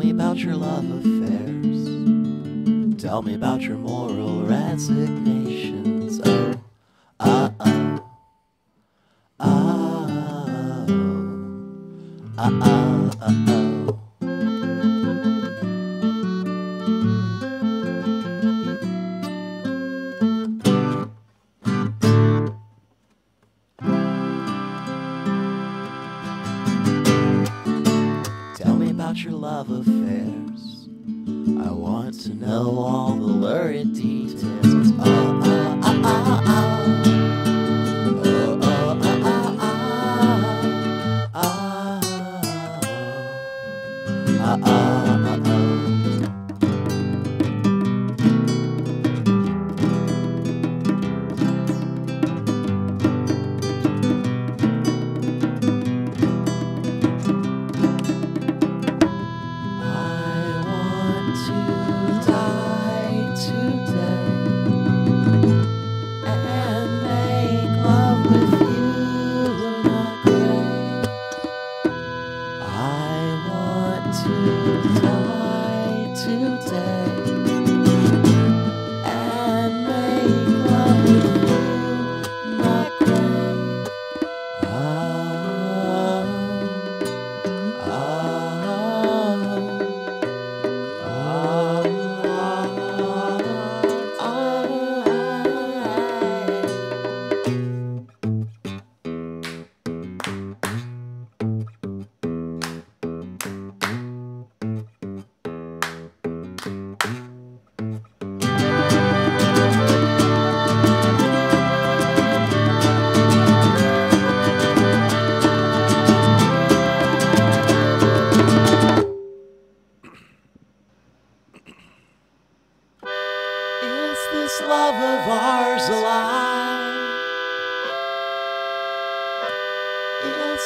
me about your love affairs. Tell me about your moral resignations. About your love affairs. I want to know all the lurid details. Oh, oh, oh, today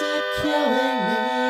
are killing me.